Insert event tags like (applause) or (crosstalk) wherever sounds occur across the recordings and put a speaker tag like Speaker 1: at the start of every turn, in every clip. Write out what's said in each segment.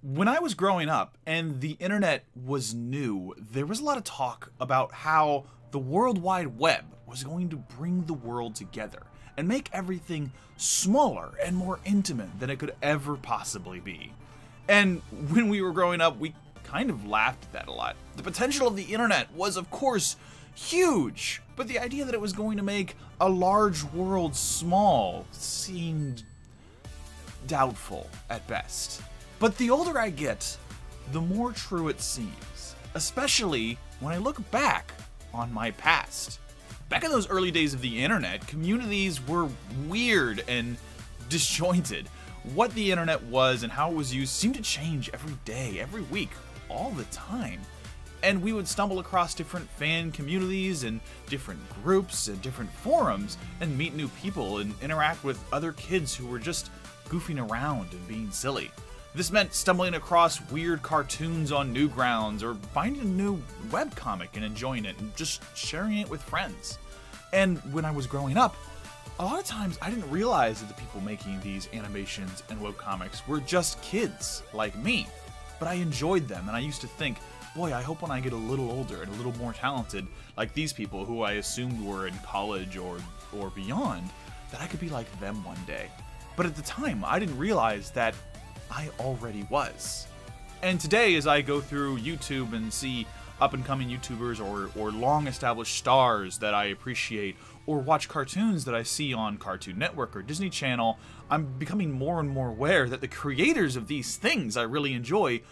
Speaker 1: When I was growing up and the internet was new, there was a lot of talk about how the World Wide Web was going to bring the world together and make everything smaller and more intimate than it could ever possibly be. And (laughs) when we were growing up, we kind of laughed at that a lot. The potential of the internet was, of course, huge, but the idea that it was going to make a large world small seemed doubtful at best. But the older I get, the more true it seems, especially when I look back on my past. Back in those early days of the internet, communities were weird and (laughs) disjointed. What the internet was and how it was used seemed to change every day, every week, all the time. And we would stumble across different fan communities and different groups and different forums and meet new people and interact with other kids who were just goofing around and being silly. This meant stumbling across weird cartoons on Newgrounds or finding a new webcomic and enjoying it and just sharing it with friends. And when I was growing up, a lot of times I didn't realize that the people making these animations and webcomics were just kids like me. But I enjoyed them and I used to think, boy, I hope when I get a little older and a little more talented, like these people who I assumed were in college or, or beyond, that I could be like them one day. But at the time, I didn't realize that I already was. And today, as I go through YouTube and see up and coming YouTubers or, or long established stars that I appreciate, or watch cartoons that I see on Cartoon Network or Disney Channel, I'm becoming more and more aware that the creators of these things I really enjoy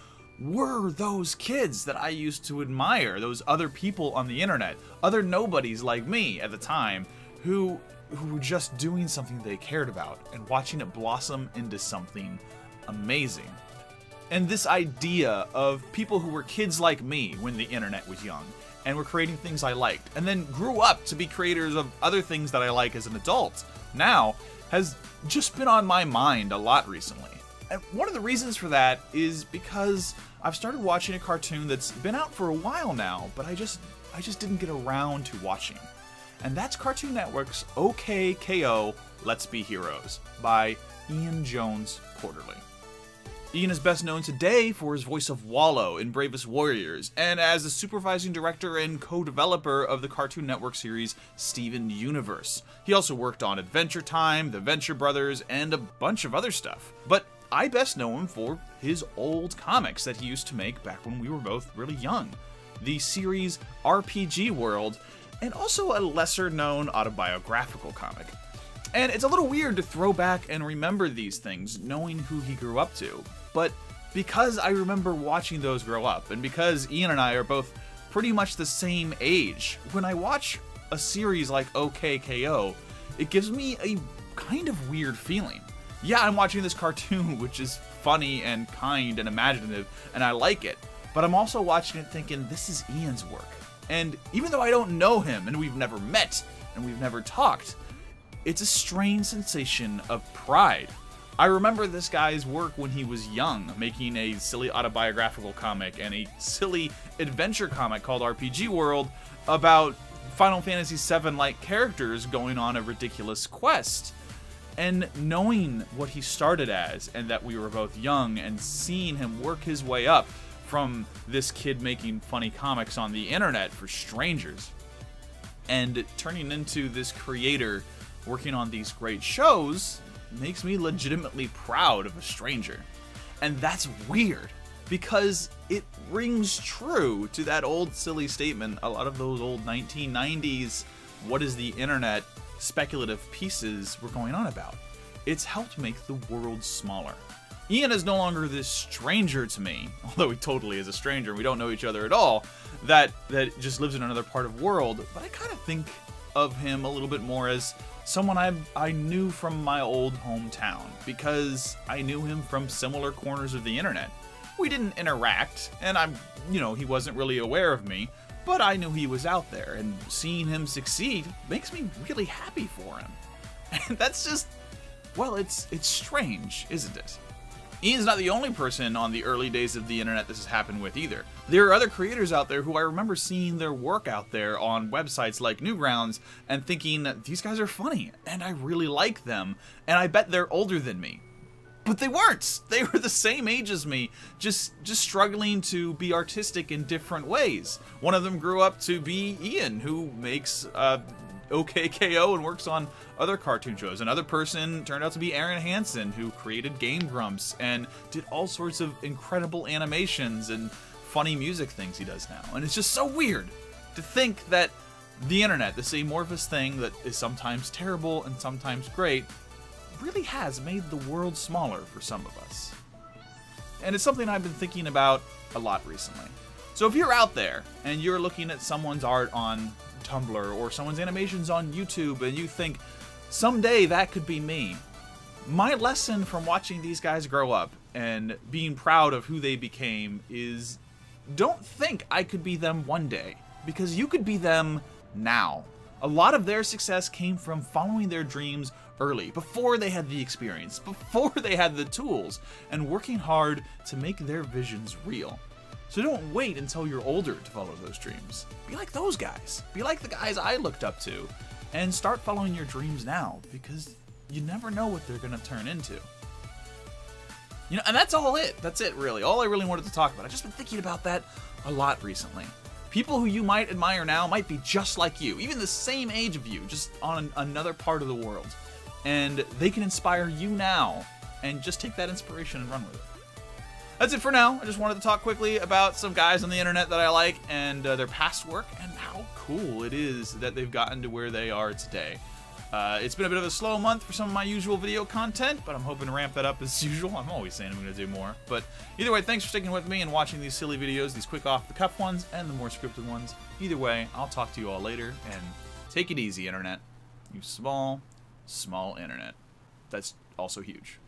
Speaker 1: were those kids that I used to admire, those other people on the internet, other nobodies like me at the time, who who were just doing something they cared about and watching it blossom into something amazing. And this idea of people who were kids like me when the internet was young and were creating things I liked, and then grew up to be creators of other things that I like as an adult, now has just been on my mind a lot recently. And one of the reasons for that is because I've started watching a cartoon that's been out for a while now, but I just I just didn't get around to watching. And that's Cartoon Network's OK K.O. Let's Be Heroes by Ian Jones Quarterly. Ian is best known today for his voice of Wallow in Bravest Warriors, and as the supervising director and co-developer of the Cartoon Network series Steven Universe. He also worked on Adventure Time, The Venture Brothers, and a bunch of other stuff. But I best know him for his old comics that he used to make back when we were both really young. The series RPG World, and also a lesser known autobiographical comic. And it's a little weird to throw back and remember these things, knowing who he grew up to. But because I remember watching those grow up, and because Ian and I are both pretty much the same age, when I watch a series like OK K.O., it gives me a kind of weird feeling. Yeah, I'm watching this cartoon, (laughs) which is funny and kind and imaginative, and I like it, but I'm also watching it thinking, this is Ian's work. And even though I don't know him, and we've never met, and we've never talked, it's a strange sensation of pride. I remember this guy's work when he was young, making a silly autobiographical comic and a silly adventure comic called RPG World about Final Fantasy VII like characters going on a ridiculous quest. And knowing what he started as, and that we were both young, and seeing him work his way up from this kid making funny comics on the internet for strangers, and turning into this creator working on these great shows makes me legitimately proud of a stranger. And that's weird because it rings true to that old silly statement a lot of those old 1990s what is the internet speculative pieces were going on about. It's helped make the world smaller. Ian is no longer this stranger to me, (laughs) although he totally is a stranger. We don't know each other at all. That that just lives in another part of world. But I kind of think of him a little bit more as someone I I knew from my old hometown because I knew him from similar corners of the internet. We didn't interact, and I'm you know he wasn't really aware of me, but I knew he was out there, and seeing him succeed makes me really happy for him. (laughs) And that's just well, it's it's strange, isn't it? Ian's not the only person on the early days of the internet this has happened with either. There are other creators out there who I remember seeing their work out there on websites like Newgrounds and thinking, these guys are funny, and I really like them, and I bet they're older than me. but they weren't. (laughs) They were the same age as me, just just struggling to be artistic in different ways. One of them grew up to be Ian, who makes uh, OK K.O. and works on other cartoon shows. Another person turned out to be Arin Hanson, who created Game Grumps and did all sorts of incredible animations and funny music things he does now. And it's just so weird to think that the internet, this amorphous thing that is sometimes terrible and sometimes great, really has made the world smaller for some of us. And it's something I've been thinking about a lot recently. So if you're out there and you're looking at someone's art on Tumblr or someone's animations on YouTube and you think, someday that could be me, my lesson from watching these guys grow up and being proud of who they became is don't think I could be them one day, because you could be them now. A lot of their success came from following their dreams early, before they had the experience, (laughs) before they had the tools, and working hard to make their visions real. So don't wait until you're older to follow those dreams. Be like those guys. Be like the guys I looked up to. And start following your dreams now, because you never know what they're going to turn into. You know, and that's all it. That's it, really. All I really wanted to talk about. I've just been thinking about that a lot recently. People who you might admire now might be just like you, even the same age of you, just on another part of the world and they can inspire you now and just take that inspiration and run with it. That's it for now. I just wanted to talk quickly about some guys on the internet that I like and uh, their past work and how cool it is that they've gotten to where they are today. Uh, it's been a bit of a slow month for some of my usual video content, but I'm hoping to ramp that up as (laughs) usual. I'm always saying I'm going to do more. But either way, thanks for sticking with me and watching these silly videos, these quick off-the-cuff ones and the more scripted ones. Either way, I'll talk to you all later, and take it easy, Internet. You small, small internet. That's also huge.